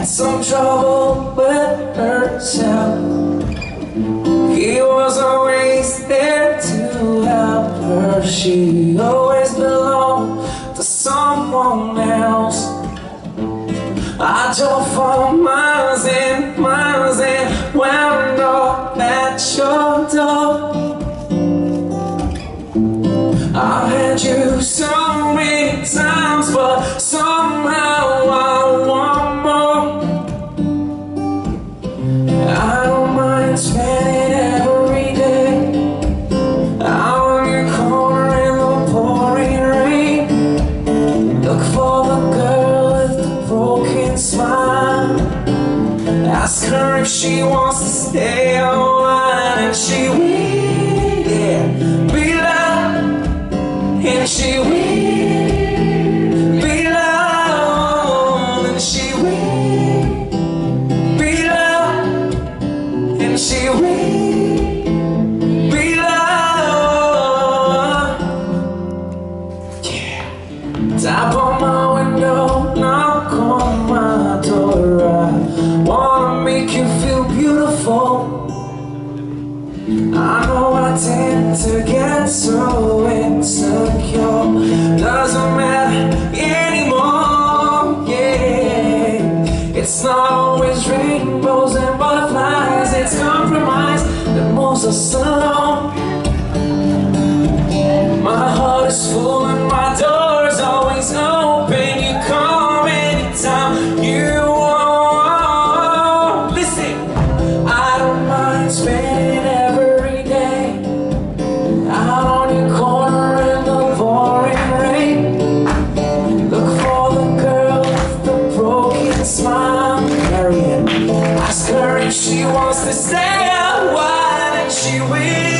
had some trouble with herself. He was always there to help her. She always belonged to someone else. I drove for miles for the girl with the broken smile. Ask her if she wants to stay while, and she moves us along. My heart is full and my door's always open. You come anytime you want. Listen, I don't mind spending every day out on your corner in the pouring rain. Look for the girl with the broken smile. Marion, ask her if she wants to stay she will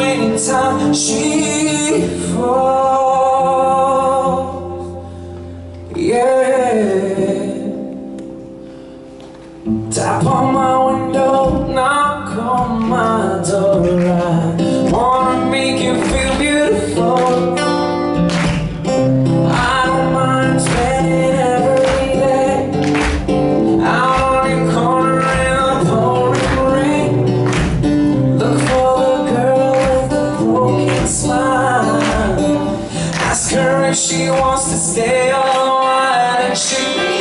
her anytime she falls. Yeah. Tap on she wants to stay while, and she